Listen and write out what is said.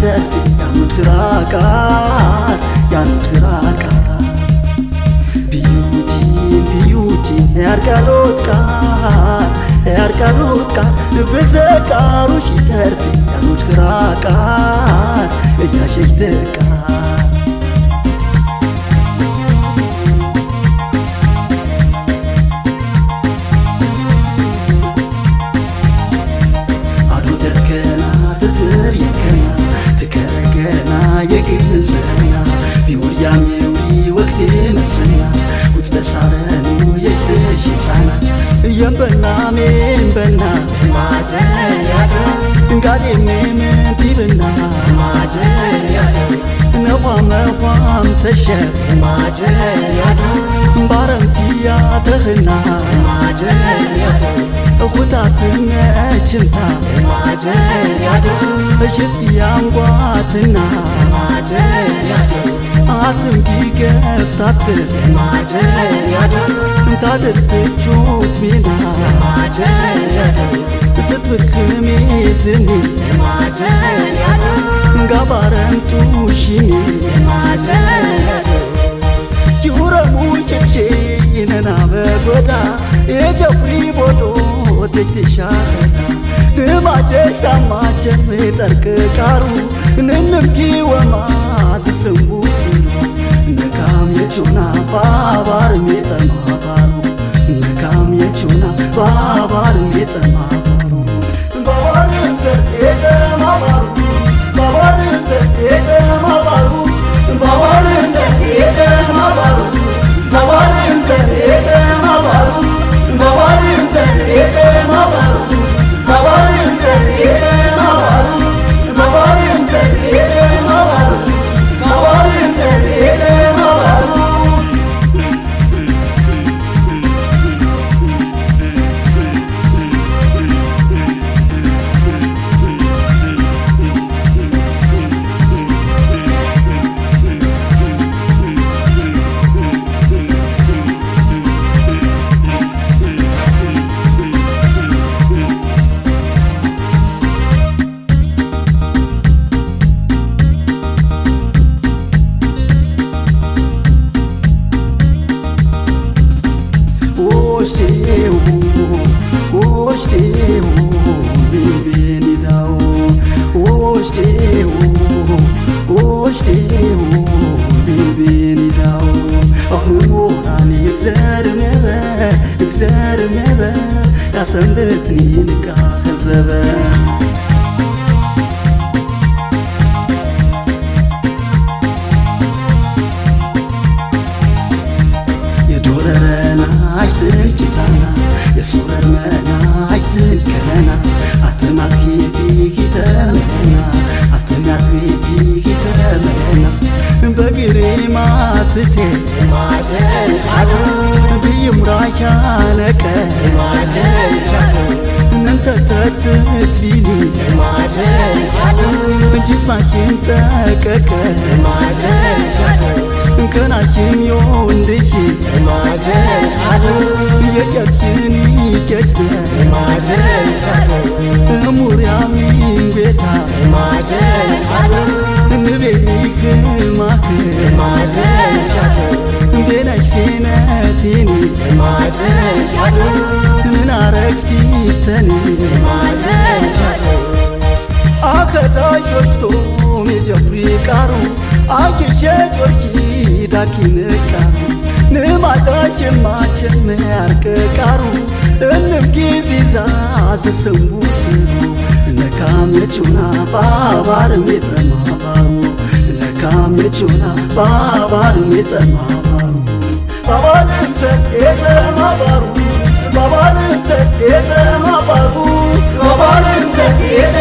ስተፊ ያንክራቃል ያንክራቃል ቢዩጂ ቢዩጂ ያርቃሎት ቃል ያርቃሎት ቃል በዘቃሩሽ ይተርፊ ያንክራቃል እያሸይተቃል የግን ስና ቢውያሜዊ ወቅት ምስና ቁትበሳረኑ የጅሽ ሳና እየንበና ሜንበና ማጀያደ እንጋዴሜም ዲብና ማጀያደ ነቋም ነቋም ተሸብ ማጀያደ ባረምትያ ተኽና ማጀያደ እኹታትነ ችልታ እሽት ያንጓትና አትምጊ ገፍታት ታደርግችት ሚና ትትብክሜ ዝኒ ጋባረም ጡሽኒ ይውረሙ ጭቼ ነና በጎዳ የጀፍሪ ቦዶ ትችሻለና ንማጨሽ ታማጨን ጠርቅ ቃሩ ንንምጊ ወማዝ ስንቡ كسر مبا يا سنبتني نكاح زبا አይትልኪዛና የሱበር መና አይትልከለና አትማት ሂቢ ኪተመና አትማት ሂቢ ኪተመና በግሬ ማትቴ ዝይምራሻ ነቀ ነንተተትት ቢኒ እንጂ ስማኪን ጠቀቀ ምን አረግቲ ይፍተን አከዳሾችቶ ባባር ሜጥረማ ካምቹና ባባል ሚጠማባሩ ባባልንሰ የተማባሩ ባባልንሰ የተማባሩ ባባልንሰ የተ